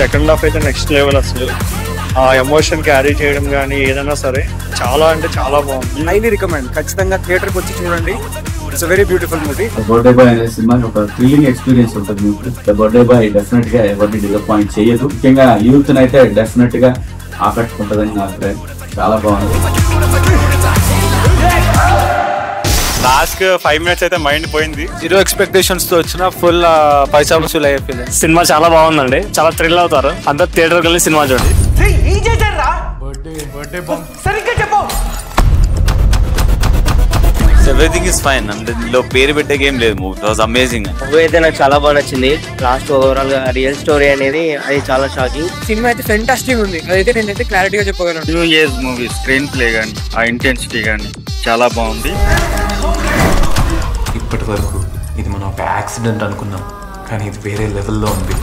Second half అయితే next level అసలు. ఆ ఎమోషన్ క్యారీ చేయడం కానీ ఏదైనా సరే చాలా అంటే చాలా బాగుంది. హైలీ రికమెండ్ ఖచ్చితంగా థియేటర్కి వచ్చి చూడండి. It's very beautiful movie birthday boy అనే సినిమా ఒక థ్రిల్లింగ్ ఎక్స్పీరియన్స్ ఉంటుంది మీకు. ద బర్త్డే బాయ్ డెఫినెట్గా ఎవరిని డిసప్పాయింట్ చేయదు. ముఖ్యంగా యూత్ అయితే డెఫినెట్గా ఆకట్టుకుంటుందని నా అభిప్రాయం. చాలా బాగుంది. లాస్ట్ ఫైవ్ మినిట్స్ అయితే మైండ్ పోయింది. జీరో ఎక్స్పెక్టేషన్స్తో వచ్చిన ఫుల్ పైసా వసూలు అయ్యే ఫీలింగ్ సినిమా చాలా బాగుందండి. చాలా థ్రిల్ అవుతారు. అందరు థియేటర్ వెళ్ళి సినిమా చూడండి. ఎవ్రీథింగ్ ఇస్ ఫైన్ అందులో పేరు పెట్టే గేమ్ లేదు మూవీ వాజ్ అమేజింగ్ మూవీ అయితే నాకు చాలా బాగా నచ్చింది. లాస్ట్ ఓవరాల్గా రియల్ స్టోరీ అనేది అది చాలా షాకింగ్ సినిమా అయితే ఫెంటాస్టిక్ ఉంది. అదైతే నేనైతే క్లారిటీగా చెప్పగలను. New age movie screenplay కానీ ఆ ఇంటెన్సిటీ కానీ చాలా బాగుంది. మనం ఒక యాక్సిడెంట్ అనుకున్నాం. కానీ ఇది వేరే లెవెల్లో ఉంది.